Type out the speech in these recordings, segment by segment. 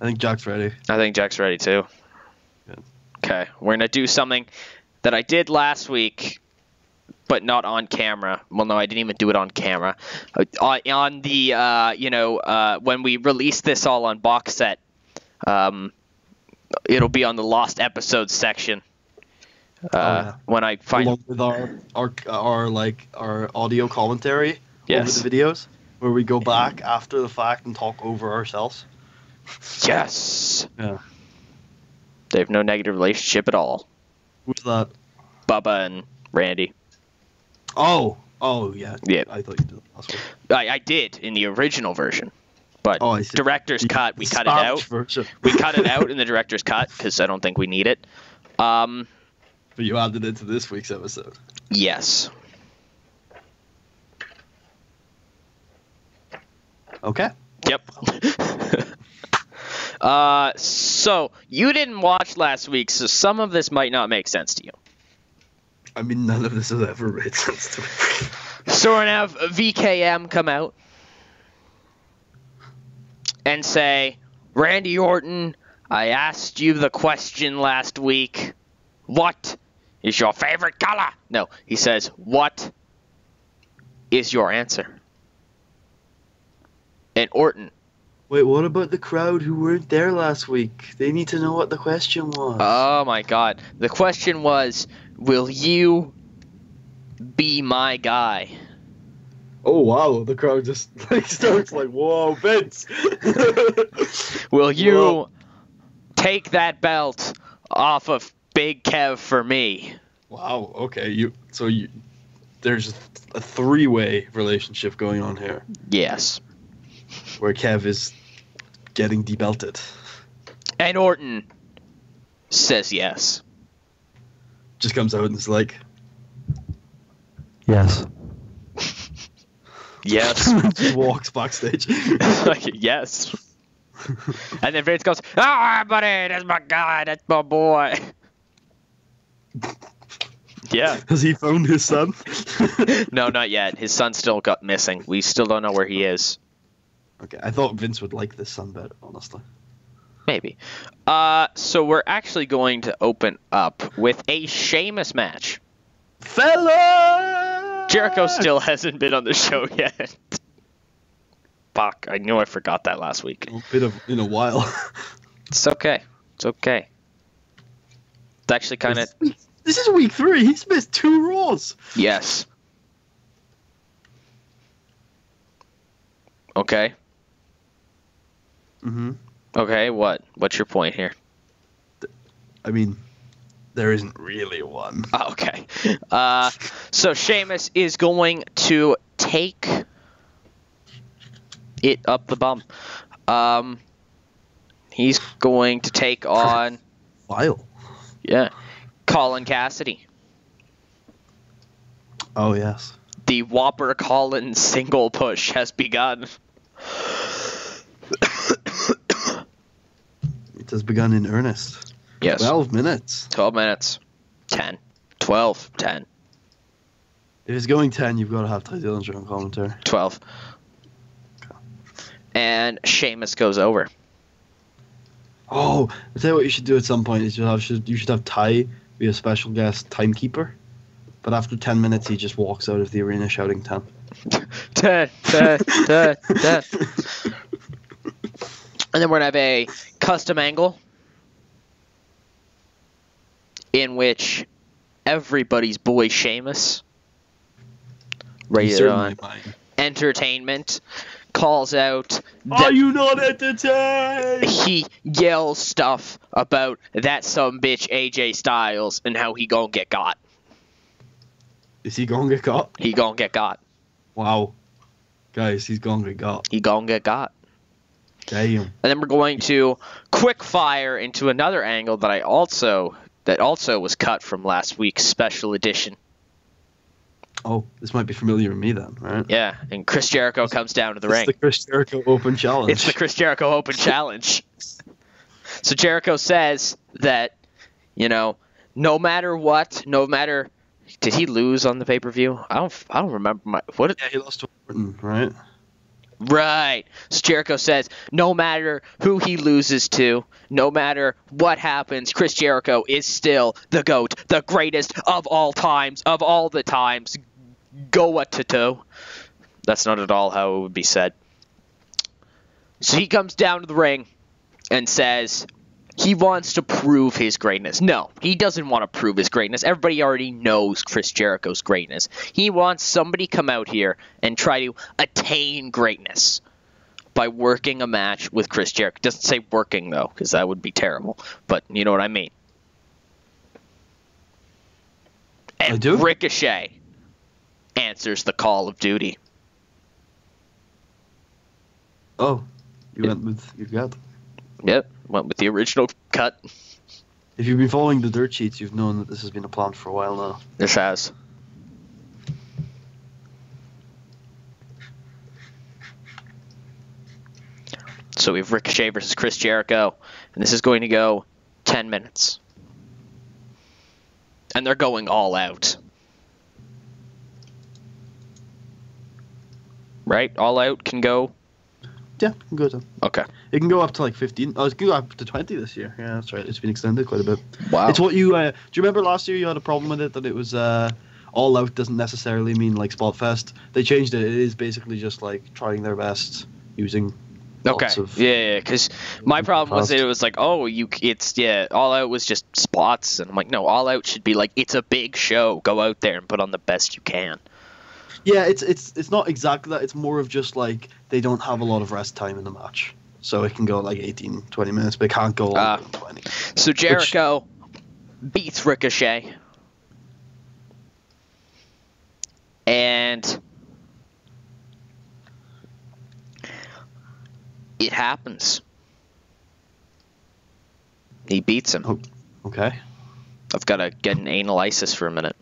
I think Jack's ready. I think Jack's ready too. Good. Okay, we're gonna do something that I did last week, but not on camera. Well, no, I didn't even do it on camera. Uh, on- the, uh, you know, uh, when we release this all on box set, um, it'll be on the lost episodes section. Uh, yeah. When I find Along with our our our like our audio commentary Yes. over the videos, where we go back after the fact and talk over ourselves. Yes, Yeah. they have no negative relationship at all. Who's that? Bubba and Randy. Oh, oh yeah. Yeah. I thought you did last week. I, I did in the original version, but Oh, director's The- cut we cut it out. Version. we cut it out in the director's cut because I don't think we need it. Um, But you added it to this week's episode. yes. Okay. Yep. uh, so you didn't watch last week, so some of this might not make sense to you. I mean, none of this has ever made sense to me. So we're gonna have VKM come out and say, Randy Orton, I asked you the question last week. What is your favorite color? No, he says, What is your answer? And Orton, Wait, what about the crowd who weren't there last week? They need to know what the question was. oh my god. The question was, Will you be my guy? oh wow, the crowd just like starts like, "Whoa, Vince!" Will you Whoa. take that belt off of Big Kev for me? wow. Okay, you. So you. There's a three-way relationship going on here, Yes. Where Kev is getting debelted. And Orton says yes. Just comes out and is like, "Yes." Yes. Just walks backstage. Like, yes. And then Vince goes, Ah, buddy, that's my guy, that's my boy. yeah. Has he found his son? No, not yet. His son still got missing. We still don't know where he is. Okay, I thought Vince would like this son better, honestly. Maybe. Uh, so we're actually going to open up with a Sheamus match. Fella! Jericho still hasn't been on the show yet. Fuck, I knew I forgot that last week. A bit of in a while. It's okay. It's okay. It's actually kind of This- This is week three. He's missed two Raws. yes. Okay. Mm-hmm. Okay. What? What's your point here? I mean, there isn't really one. Oh, okay. Uh, so Sheamus is going to take it up the bum. Um, he's going to take on File. yeah, Colin Cassady. Oh yes. The Whopper Colin single push has begun. It has begun in earnest. Yes. Twelve minutes. 12 minutes. 10. 12. 10. If it's going ten, you've got to have Tye Dillinger on commentary. 12. And Sheamus goes over. Oh, I tell you what you should do at some point is you have should you should have Tye be a special guest timekeeper. But after ten minutes, he just walks out of the arena shouting ten. 10, 10, 10, 10. And then we're to have a custom angle in which everybody's boy Sheamus, He's rated on mine. entertainment, calls out Are you not entertained? he yells stuff about that some bitch AJ Styles and how he gonna get got. Is he gonna get got? He gonna get got. Wow, guys, he's gonna get got. He gonna get got. Damn. And then we're going to quick fire into another angle that I also that also was cut from last week's special edition. Oh, this might be familiar to me then, right? Yeah, and Chris Jericho comes down to the It's ring. the Chris Jericho Open Challenge. It's the Chris Jericho Open Challenge. So Jericho says that, you know, no matter what, no matter did he lose on the pay per view? I don't I don't remember my what yeah, he lost to Orton, right? Right. So Jericho says no matter who he loses to, no matter what happens, Chris Jericho is still the GOAT, the greatest of all times, of all the times. Go what to do. That's not at all how it would be said. So he comes down to the ring and says he wants to prove his greatness. No, he doesn't want to prove his greatness. Everybody already knows Chris Jericho's greatness. He wants somebody come out here and try to attain greatness by working a match with Chris Jericho. Doesn't say working though, because that would be terrible. But you know what I mean. And I do. Ricochet answers the call of duty. Oh, you went with your gut. Yep, went with the original cut. If you've been following the dirt sheets, you've known that this has been a plan for a while now. This has. So we have Ricochet versus Chris Jericho, and this is going to go 10 minutes. And they're going all out. Right? All out can go. Yeah, good. then. Okay. It can go up to like 15. Oh, it can go up to 20 this year. Yeah, that's right. It's been extended quite a bit. Wow. It's what you. Uh, do you remember last year you had a problem with it that it was uh, all out doesn't necessarily mean like spot Spotfest. They changed it. It is basically just like trying their best using. Okay. of- Yeah, yeah. Because my problem was that it was like, oh, you, it's yeah, all out was just spots, and I'm like, no, all out should be like, it's a big show. Go out there and put on the best you can. Yeah, it's it's it's not exactly that. It's more of just like they don't have a lot of rest time in the match. So it can go like 18, 20 minutes, but it can't go ah. than 20. So Jericho beats Ricochet, and it happens. He beats him. Oh. Okay. I've got to get an analysis for a minute.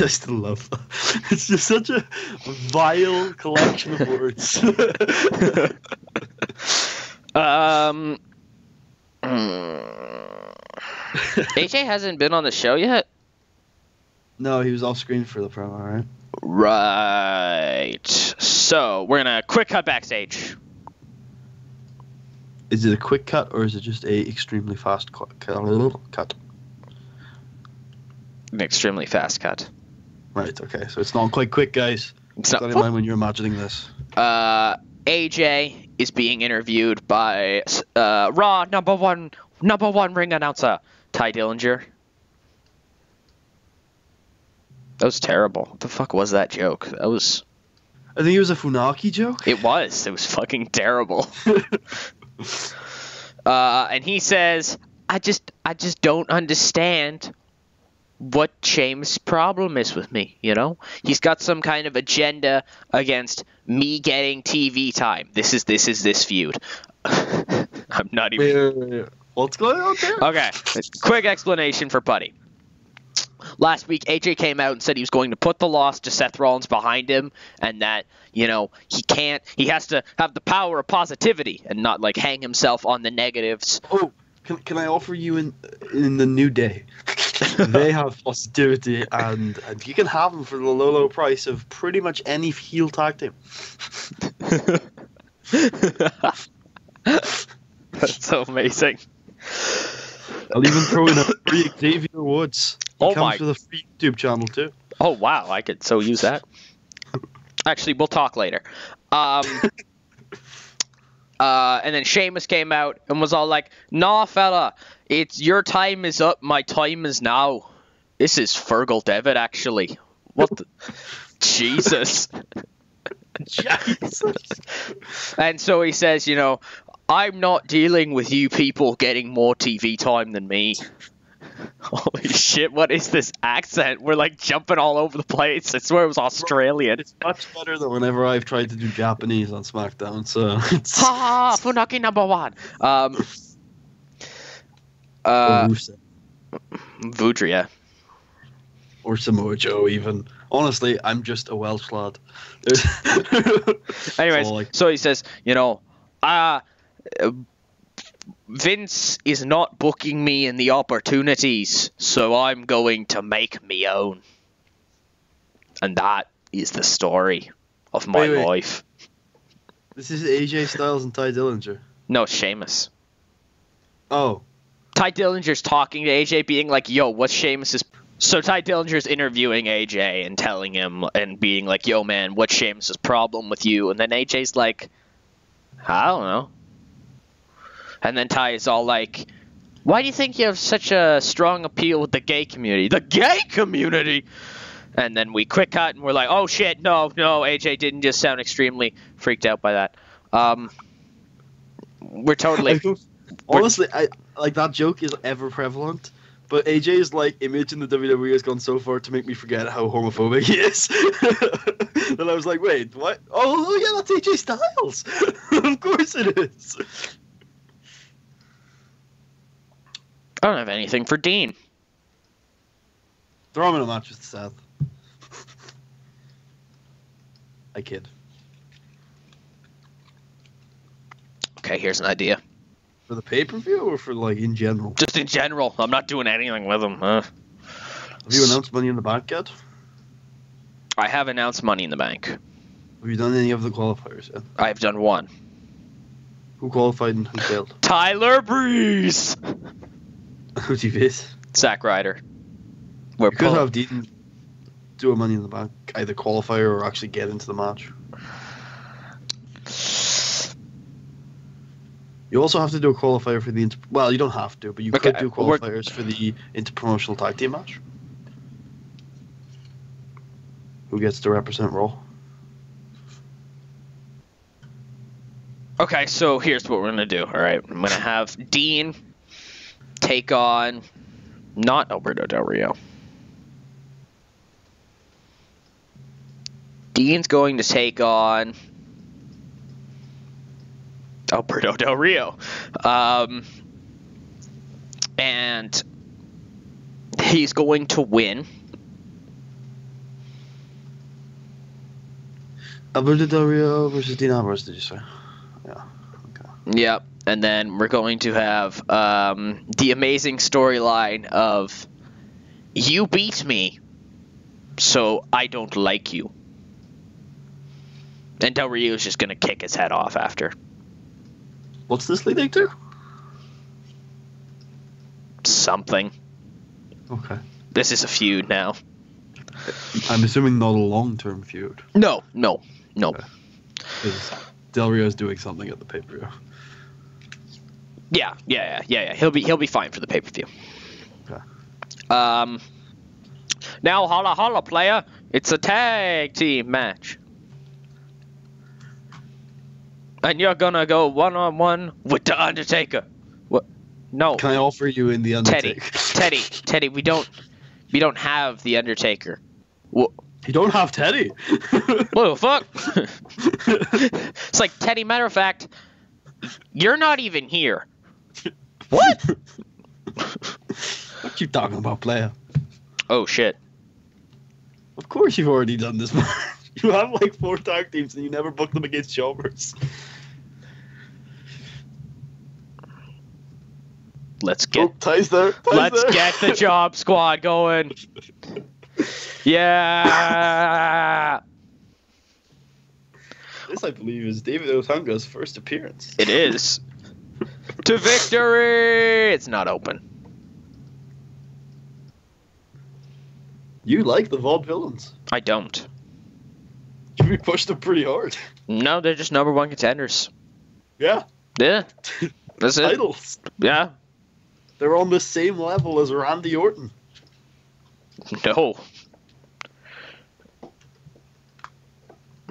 I still love that. It's just such a vile collection of words. Um, AJ hasn't been on the show yet. no, he was off screen for the promo, right? Right. So we're gonna quick cut backstage. Is it a quick cut or is it just a extremely fast cu- cu- cut? An extremely fast cut. Right. Okay. So it's not quite quick, guys. It's Keep that in mind when you're imagining this. uh, AJ is being interviewed by uh, Raw number one number one ring announcer Tye Dillinger. That was terrible. What the fuck was that joke? That was. I think it was a Funaki joke. It was. It was fucking terrible. uh, and he says, "I just, I just don't understand what James' problem is with me. You know, he's got some kind of agenda against me getting TV time. This is, this is this feud. I'm not even. Wait, wait, wait. What's going on there? Okay, quick explanation for Buddy. Last week, AJ came out and said he was going to put the loss to Seth Rollins behind him, and that you know he can't. He has to have the power of positivity and not like hang himself on the negatives. Oh, can, can I offer you in in the new day? they have positivity, and, and you can have them for the low, low price of pretty much any heel tag team. That's so amazing. I'll even throw in a free Xavier Woods. He Oh comes my- with a free YouTube channel too. Oh wow, I could so use that. Actually, we'll talk later. Um, uh, and then Sheamus came out and was all like, "Nah, fella, it's your time is up. My time is now." This is Fergal Devitt, actually. What the? Jesus. Jesus. And so he says, you know, I'm not dealing with you people getting more TV time than me. Holy shit, what is this accent? We're like jumping all over the place. I swear it was Australian. It's much better than whenever I've tried to do Japanese on SmackDown. So it's Ha ha! Funaki number one. Um. Uh, Vudria. or Samoa Joe even. Honestly, I'm just a Welsh lad. Anyways, So, like- so he says, you know, uh, uh, Vince is not booking me in the opportunities, so I'm going to make me own. And that is the story of my Wait, wait. life. This is AJ Styles and Tye Dillinger. No, Sheamus. Oh, Tye Dillinger's talking to AJ, being like, "Yo, what's Sheamus's?" So Tye Dillinger's interviewing AJ and telling him and being like, "Yo, man, what's Sheamus's problem with you?" And then AJ's like, "I don't know." And then Tye is all like, "Why do you think you have such a strong appeal with the gay community?" The gay community. And then we quick cut and we're like, "Oh shit, no, no, AJ didn't just sound extremely freaked out by that." Um, we're totally. Honestly, I like that joke is ever prevalent. But AJ's like image in the WWE has gone so far to make me forget how homophobic he is. and I was like, wait, what? Oh, oh yeah, that's AJ Styles. of course it is. I don't have anything for Dean. Throw him in a match with Seth. I kid. Okay, here's an idea. For the pay per view or for like in general? Just in general, I'm not doing anything with them. Uh, Have you announced Money in the Bank yet? I have announced Money in the Bank. Have you done any of the qualifiers yet? I've done one. Who qualified and who failed? Tyler Breeze. Who do you beat? Zack Ryder. We're You could have Deaton do a Money in the Bank, either qualifier or actually get into the match. You also have to do a qualifier for the inter. Well, you don't have to, but you Okay, could do uh, qualifiers for the interpromotional tag team match. Who gets to represent Raw? Okay, so here's what we're gonna do. All right, I'm gonna have Dean take on not Alberto Del Rio. Dean's going to take on Alberto Del Rio, um, and he's going to win. Alberto Del Rio versus Dean Ambrose. Did you say? Yeah. Okay. Yep. And then we're going to have um, the amazing storyline of you beat me, so I don't like you. And Del Rio is just going to kick his head off after. What's this leading to? Something. Okay. This is a feud now. I'm assuming not a long-term feud. No, no, no. Okay. 'cause Del Rio's doing something at the pay-per-view. Yeah, yeah, yeah, yeah, yeah. He'll be he'll be fine for the pay per view. Okay. Um. Now, holla holla, player! It's a tag team match, and you're gonna go one on one with the Undertaker. What? No, Can I offer you in the Undertaker? Teddy, Teddy. Teddy. We don't we don't have the Undertaker. What? You don't have Teddy. What the fuck? it's like Teddy. Matter of fact, you're not even here. What? what you talking about, player? Oh shit. Of course you've already done this. You have like four tag teams and you never book them against jobbers. Let's get oh, ties there. Ties let's there. get the job squad going. Yeah. This, I believe, is David Otunga's first appearance. It is. to victory. It's not open. You like the vaudevillains. I don't. Be pushed them pretty hard. No, they're just number one contenders. Yeah. Yeah. That's it. Titles. Yeah. They're on the same level as Randy Orton. No.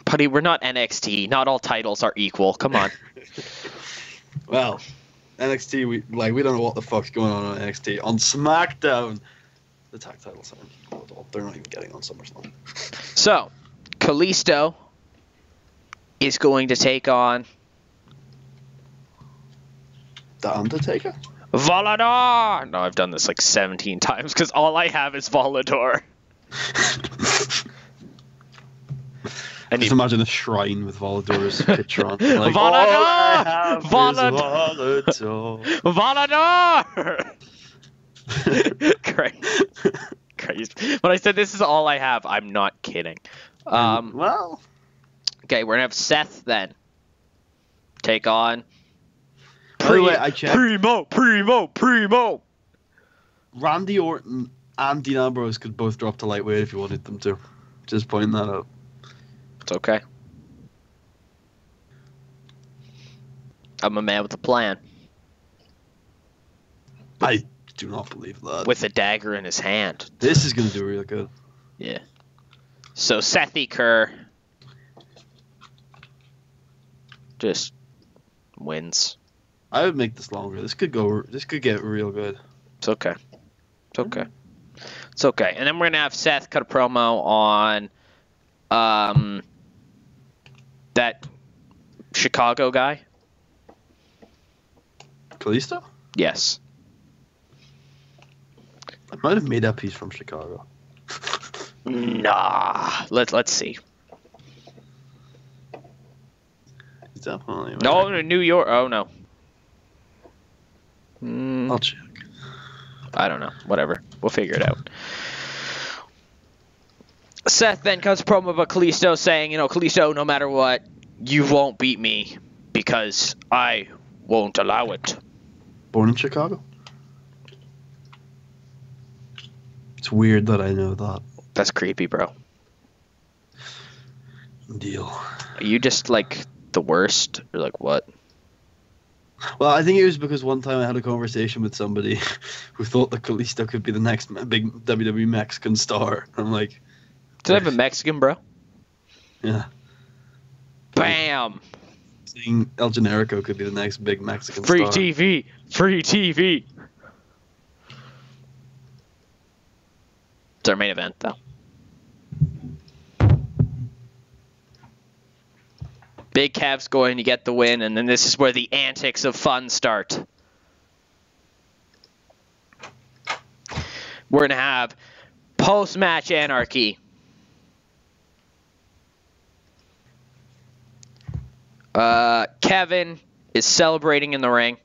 Buddy, we're not NXT. Not all titles are equal. Come on. Well, NXT, we like we don't know what the fuck's going on on NXT. On SmackDown, the tag titles aren't equal at all. They're not even getting on SummerSlam. So, Kalisto is going to take on The Undertaker. Volador. No, I've done this like 17 times because all I have is Volador. I need Just imagine a shrine with Volador's picture on. it, Like, Volador! "All I have is Volador!" Volador." Volador. Great. Crazy. When I said this is all I have, I'm not kidding. Um, well, okay, we're gonna have Seth then take on. By the way, I checked. Primo, Primo, Primo. Randy Orton and Dean Ambrose could both drop to lightweight if you wanted them to. Just pointing that out. It's okay. I'm a man with a plan, I do not believe that. with a dagger in his hand. This is gonna do real good. Yeah. So Sethy Kerr just wins. I would make this longer. This could go. This could get real good. It's okay. It's okay. It's okay. And then we're gonna have Seth cut a promo on um that Chicago guy. Kalisto? Yes. I might have made up he's from Chicago. Nah. Let let's see. He's definitely. No, no, New York. Oh no. Mm, I'll check. I don't know. Whatever. We'll figure it out. Seth then cuts promo about Kalisto saying, you know, Kalisto, no matter what, you won't beat me because I won't allow it. Born in Chicago. It's weird that I know that. That's creepy, bro. Deal. Are you just like the worst? Or like what? Well, I think it was because one time I had a conversation with somebody who thought that Kalisto could be the next big WWE Mexican star. I'm like, Did I have a Mexican, bro? yeah, Bam! saying El Generico could be the next big Mexican Free star. TV! Free TV! It's our main event, though. Big Cav's going to get the win, and then this is where the antics of fun start. We're going to have post match anarchy. Uh, Kevin is celebrating in the ring.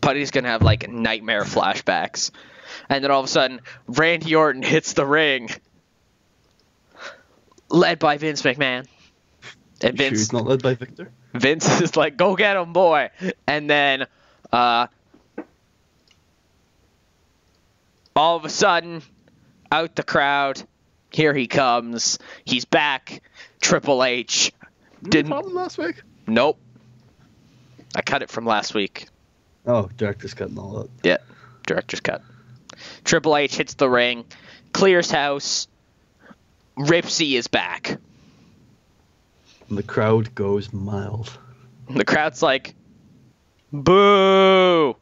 Putty's gonna have like nightmare flashbacks. And then all of a sudden, Randy Orton hits the ring. Led by Vince McMahon. And Sure, Vince he's not led by Victor. Vince is like, go get him, boy. And then uh all of a sudden, out the crowd, here he comes. He's back. Triple H. Didn't- No problem last week. Nope. I cut it from last week. Oh, director's cut and all that. Yeah, director's cut. Triple H hits the ring, clears house. Ripsy is back. And the crowd goes mild. The crowd's like, boo,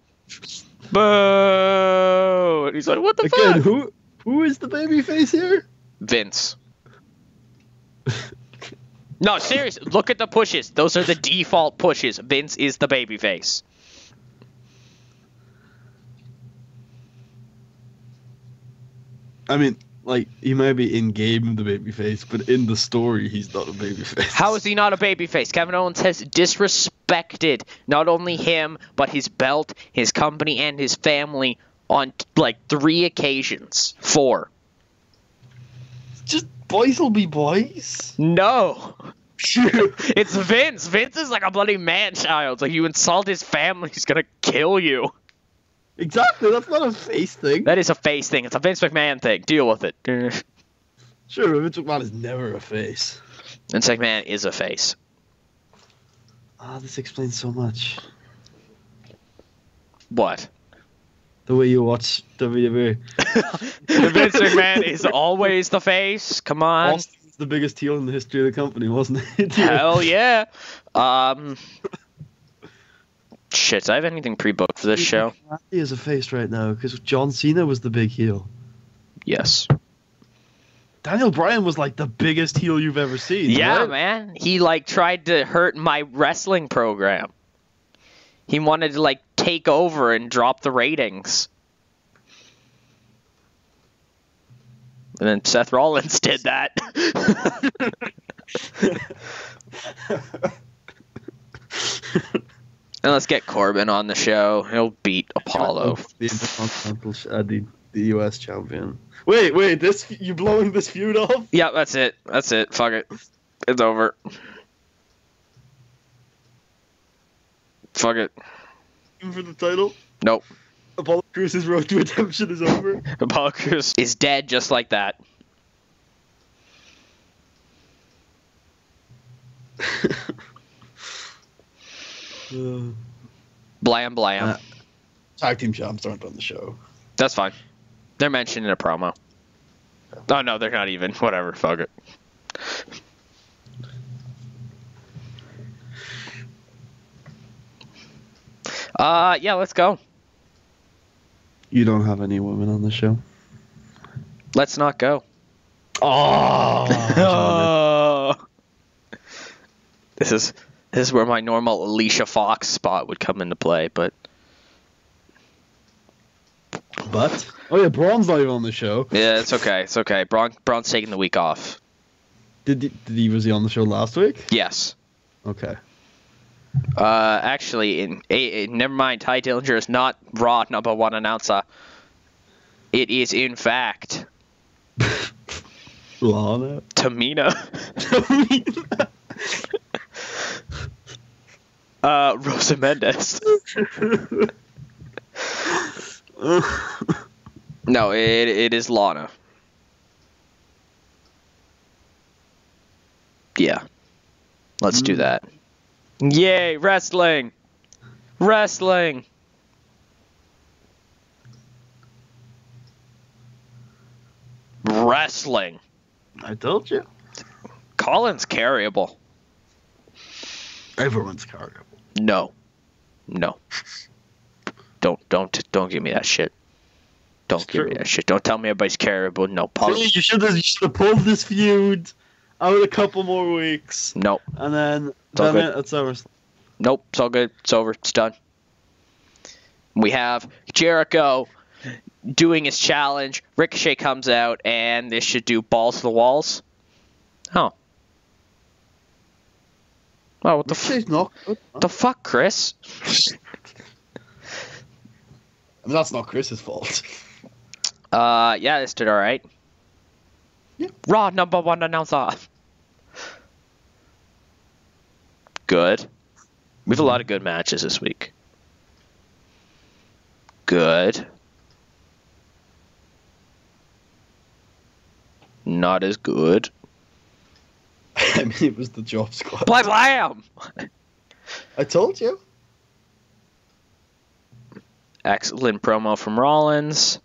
boo. And he's like, what the Again, fuck? who who is the baby face here? Vince. No, seriously, look at the pushes. Those are the default pushes. Vince is the babyface. I mean, like he may be in game the baby face, but in the story he's not a baby face. How is he not a babyface? Kevin Owens has disrespected not only him, but his belt, his company, and his family on like three occasions. Four. just boys will be boys? No. It's Vince. Vince is like a bloody man child. Like you insult his family, he's gonna kill you. Exactly. That's not a face thing. That is a face thing. It's a Vince McMahon thing. Deal with it. Sure, Vince McMahon is never a face. Vince McMahon is a face. Ah, this explains so much. What? The way you watch. WWE. Vince McMahon is always the face. Come on. Austin was the biggest heel in the history of the company, wasn't it? Hell yeah. Um. Shit, do I have anything pre-booked for this show? He is a face right now because John Cena was the big heel. Yes. Daniel Bryan was like the biggest heel you've ever seen. Yeah, What? man. He like tried to hurt my wrestling program. He wanted to like take over and drop the ratings. And then Seth Rollins did that. and let's get Corbin on the show. He'll beat Apollo. The Intercontinental, uh, the, the U.S. champion. Wait, wait, this you blowing this feud off? Yeah, that's it. That's it. Fuck it. It's over. Fuck it. for the title. Nope. Apollo Crews' road to redemption is over. Apollo Crews is dead just like that. Uh, Blam blam. Uh, tag team champs aren't on the show. That's fine. They're mentioned in a promo. Oh no, they're not even. Whatever. Fuck it. Uh, yeah, let's go. You don't have any women on the show. Let's not go. Oh, Oh. This is this is where my normal Alicia Fox spot would come into play, but but oh yeah, Braun's not even on the show. yeah, it's okay. It's okay. Braun Braun's taking the week off. Did he, did he was he on the show last week? Yes. Okay. Uh, actually, in, eh, never mind. Tye Dillinger is not Raw number one announcer. It is in fact Lana. Tamina. uh, Rosa Mendes. No, it it is Lana. Yeah. Let's do Mm. that. Yay, wrestling. Wrestling. Wrestling. I told you. Colin's carryable. Everyone's carryable. No. No. Don't don't don't give me that shit. Don't It's give me that shit. Don't tell me everybody's carryable. No. Paul- you should have you should have pulled this feud out a couple more weeks, Nope. and then It's all then good. it, it's over. Nope, it's all good. It's over. It's done. We have Jericho doing his challenge. Ricochet comes out, and this should do balls to the walls. Oh. Oh, what the, f- Ricochet's not good. the fuck, Chris? I mean, that's not Chris's fault. Uh, yeah, this did all right. Yeah. Raw number one announcer. Good. We have a lot of good matches this week. Good. Not as good. I mean, it was the job squad. Blam blam! I told you. Excellent promo from Rollins.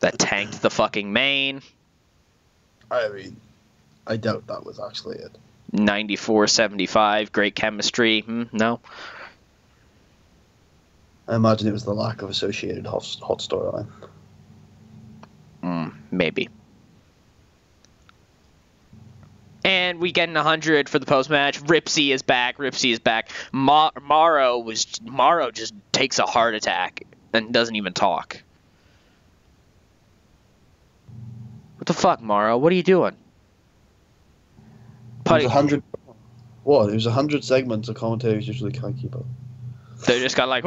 That tanked the fucking main. I mean, I doubt that was actually it. 94 75. Great chemistry. Hmm, no. I imagine it was the lack of associated hot, hot storyline. Mm, maybe. And we get an 100 for the post match. Ripsy is back. Ripsy is back. Ma- Mauro was Mauro just takes a heart attack and doesn't even talk. What the fuck, Mauro? What are you doing? It Putty, was a hundred. What? It was a hundred segments. The commentators usually can't keep up. they're just of like.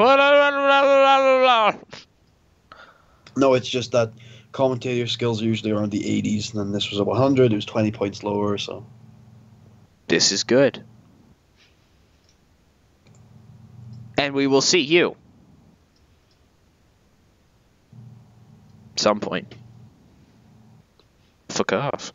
No, it's just that commentator skills are usually around the 80s, and then this was a 100. It was 20 points lower, so This is good. And we will see you. Some point. Fuck off.